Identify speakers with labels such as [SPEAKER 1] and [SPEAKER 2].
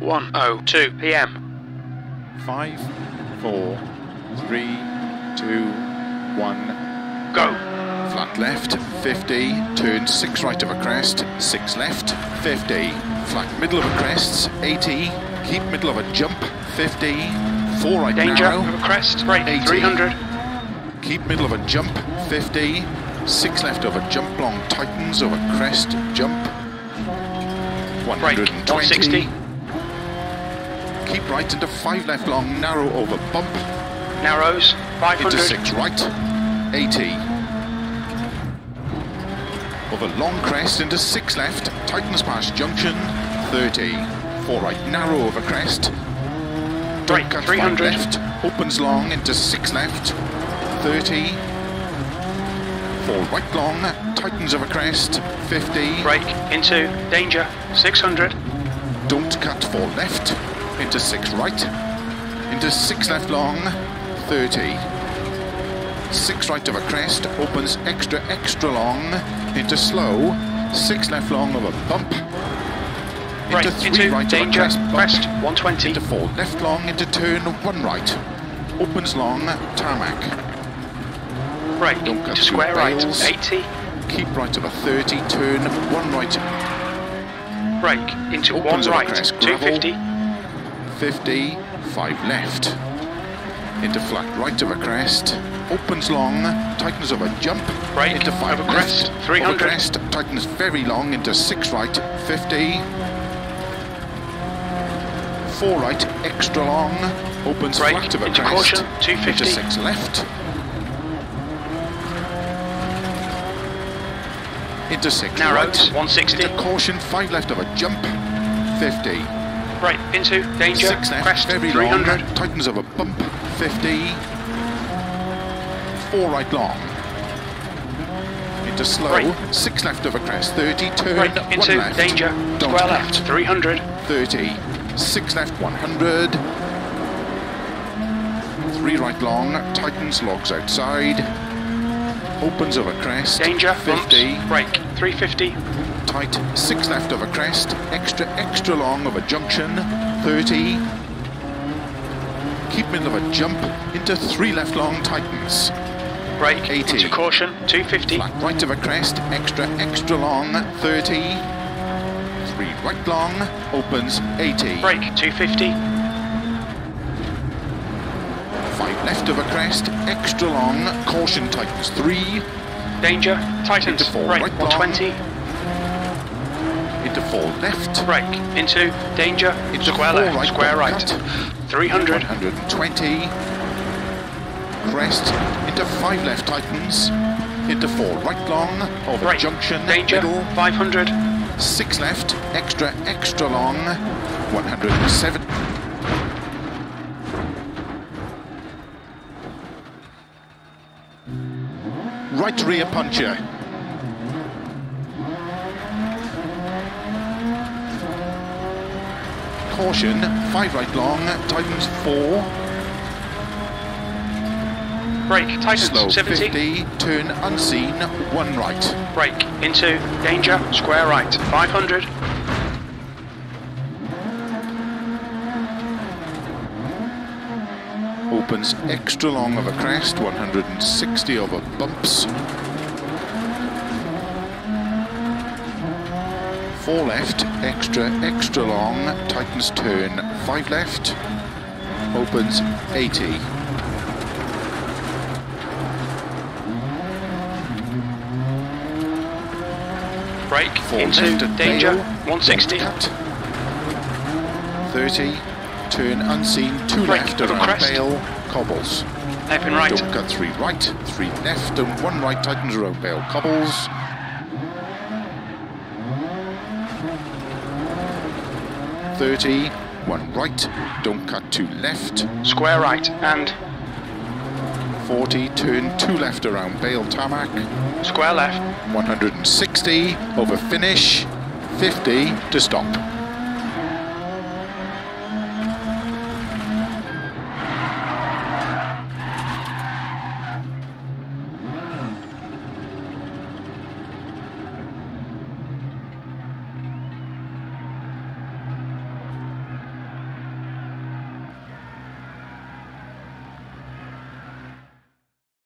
[SPEAKER 1] 1.02 p.m.
[SPEAKER 2] Five, four, three, two, one.
[SPEAKER 1] Go.
[SPEAKER 2] Flat left, 50, turn 6 right of a crest, 6 left, 50. Flat middle of a crest, 80, keep middle of a jump, 50. 4 right
[SPEAKER 1] Danger
[SPEAKER 2] narrow,
[SPEAKER 1] of a crest. Brake
[SPEAKER 2] 80.
[SPEAKER 1] 300.
[SPEAKER 2] keep middle of a jump, 50. 6 left of a jump long tightens of a crest, jump.
[SPEAKER 1] Brake
[SPEAKER 2] 120.
[SPEAKER 1] 160.
[SPEAKER 2] Keep right into 5 left long, narrow over bump,
[SPEAKER 1] Narrows 500.
[SPEAKER 2] into 6 right, 80. Over long crest into 6 left, tightens past junction, 30. 4 right, narrow over crest,
[SPEAKER 1] Brake
[SPEAKER 2] cut 5 left, opens long into 6 left, 30. 4 right long, tightens over crest, 50.
[SPEAKER 1] Brake into danger 600.
[SPEAKER 2] Don't cut 4 left, into 6 right, into 6 left long, 30. 6 right of a crest, opens extra, extra long, into slow, 6 left long of a bump, into 3
[SPEAKER 1] into
[SPEAKER 2] right
[SPEAKER 1] danger
[SPEAKER 2] of a crest, bump,
[SPEAKER 1] crest 120.
[SPEAKER 2] into 4 left long, into turn 1 right, opens long, tarmac,
[SPEAKER 1] Brake
[SPEAKER 2] Don't
[SPEAKER 1] into square right
[SPEAKER 2] bales.
[SPEAKER 1] 80.
[SPEAKER 2] keep right of a 30, turn 1 right,
[SPEAKER 1] Brake into one
[SPEAKER 2] Opens a
[SPEAKER 1] right
[SPEAKER 2] crest, gravel.
[SPEAKER 1] 250.
[SPEAKER 2] 50, 5 left, into flat right of a crest, opens long, tightens of a jump,
[SPEAKER 1] right
[SPEAKER 2] into 5
[SPEAKER 1] over crest,
[SPEAKER 2] left,
[SPEAKER 1] 300.
[SPEAKER 2] over crest, tightens very long. Into 6 right, 50, 4 right, extra long, opens
[SPEAKER 1] Brake
[SPEAKER 2] flat of a
[SPEAKER 1] into
[SPEAKER 2] crest,
[SPEAKER 1] caution,
[SPEAKER 2] into 6 left, into 6
[SPEAKER 1] Narrows.
[SPEAKER 2] right,
[SPEAKER 1] 160.
[SPEAKER 2] into caution, 5 left of a jump, 50,
[SPEAKER 1] Brake into danger
[SPEAKER 2] Six left,
[SPEAKER 1] crest
[SPEAKER 2] very
[SPEAKER 1] 300.
[SPEAKER 2] long, tightens of a bump, 50. Four right long. Into slow,
[SPEAKER 1] Brake.
[SPEAKER 2] six left of a crest, 30, turn, one
[SPEAKER 1] into
[SPEAKER 2] left.
[SPEAKER 1] danger
[SPEAKER 2] Don't
[SPEAKER 1] square left 300.
[SPEAKER 2] 30, six left, 100. Three right long, tightens, logs outside. Opens of a crest,
[SPEAKER 1] Danger
[SPEAKER 2] 50.
[SPEAKER 1] bumps. Brake 350.
[SPEAKER 2] Tight, six left of a crest, extra, extra long of a junction, 30. Keep middle of a jump, into three left long tightens.
[SPEAKER 1] Brake
[SPEAKER 2] 80.
[SPEAKER 1] into caution 250.
[SPEAKER 2] Flat right of a crest, extra, extra long, 30. Three right long, opens, 80.
[SPEAKER 1] Brake 250.
[SPEAKER 2] Five left of a crest, extra long, caution tightens, three.
[SPEAKER 1] Danger tightens.
[SPEAKER 2] Into four
[SPEAKER 1] Brake
[SPEAKER 2] right long.
[SPEAKER 1] 120.
[SPEAKER 2] Into four left,
[SPEAKER 1] Brake. into danger
[SPEAKER 2] Into
[SPEAKER 1] square left
[SPEAKER 2] right,
[SPEAKER 1] square right
[SPEAKER 2] cut.
[SPEAKER 1] 300.
[SPEAKER 2] 120. Crest into five left tightens. Into four right long a junction
[SPEAKER 1] danger
[SPEAKER 2] middle.
[SPEAKER 1] 500.
[SPEAKER 2] Six left extra extra long. 107. Right rear puncher. Caution, five right long, tightens four,
[SPEAKER 1] Brake tightens
[SPEAKER 2] slow
[SPEAKER 1] 70.
[SPEAKER 2] 50, turn unseen, one right.
[SPEAKER 1] Brake into danger square right 500.
[SPEAKER 2] Opens extra long of a crest, 160 over bumps. Four left, extra, extra long, tightens turn, five left, opens 80.
[SPEAKER 1] Brake
[SPEAKER 2] Four
[SPEAKER 1] into
[SPEAKER 2] left
[SPEAKER 1] danger
[SPEAKER 2] Bale,
[SPEAKER 1] 160.
[SPEAKER 2] Cut. 30, turn unseen, two
[SPEAKER 1] Brake
[SPEAKER 2] left around. Bale, cobbles.
[SPEAKER 1] Hairpin right.
[SPEAKER 2] Don't cut three right, three left, and one right tightens around Bale, cobbles. Thirty, one right, don't cut to left.
[SPEAKER 1] Square right and
[SPEAKER 2] 40, turn two left around Bale tarmac.
[SPEAKER 1] square left.
[SPEAKER 2] 160, over finish. 50 to stop.